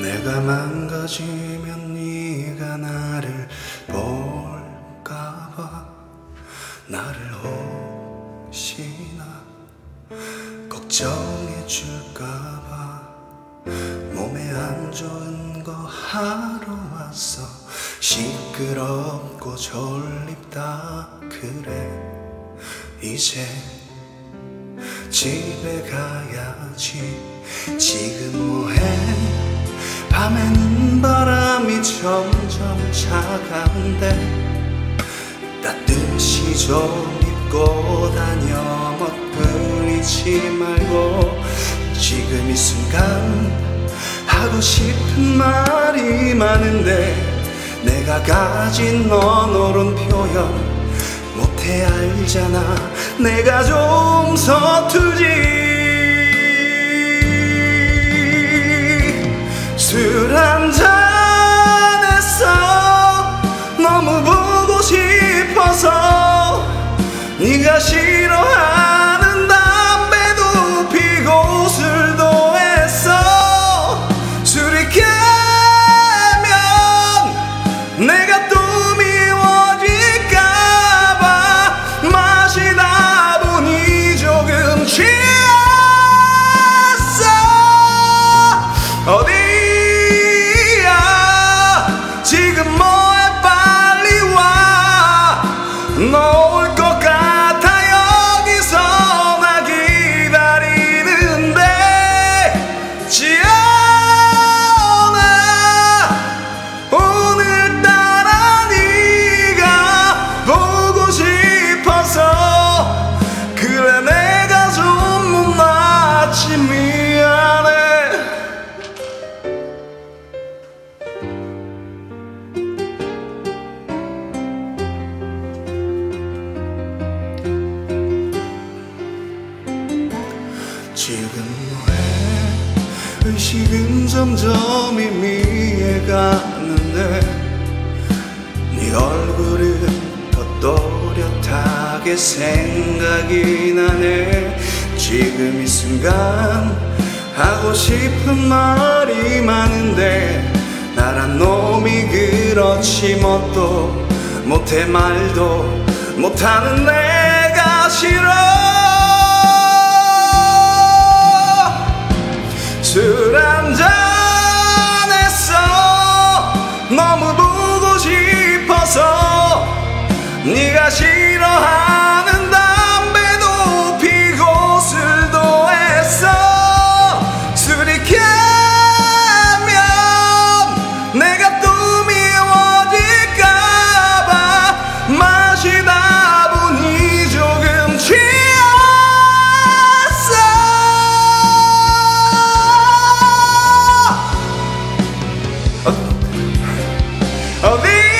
내가 망가지면 네가 나를 볼까봐 나를 혹시나 걱정해줄까봐 몸에 안 좋은 거 하러 왔어 시끄럽고 졸립다 그래. 이제 집에 가야지. 지금 뭐해 밤에는 바람이 점점 차가운데 따뜻이 좀 입고 다녀 멋부리지 말고 지금 이 순간 하고 싶은 말이 많은데 내가 가진 언어론 표현 못해 알잖아. 내가 좀 서투지 지금 뭐해 의식은 점점 희미해가는데 네 얼굴은 더 또렷하게 생각이 나네. 지금 이 순간 하고 싶은 말이 많은데 나란 놈이 그렇지 뭣도 못해 말도 못하는 내가 싫어 술 한잔 of these.